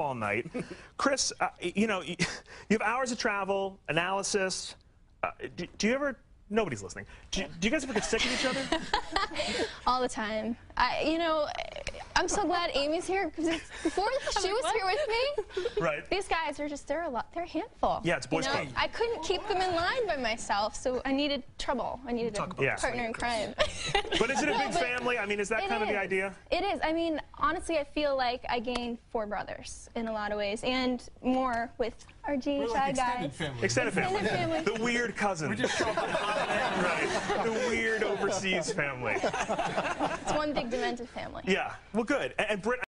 all night. Kris, uh, you know, you have hours of travel, analysis. Uh, do, do you ever? Nobody's listening. Do, do you guys ever get sick of each other? all the time. I, you know, I'm so glad Amy's here because before she was here with me, right. these guys are just they're a lot they're a handful. Yeah, it's boys you know, club. I couldn't keep them in line by myself, so I needed trouble. I needed a Yeah. partner in crime. But is it a big but family? I mean, is that it kind of the idea? It is. I mean, honestly, I feel like I gained four brothers in a lot of ways, and more with our GHI We're like guys. extended family. Extended family. Extended family. The weird cousin. right. The weird overseas family. Family. Yeah. Well, good. And, and Britt,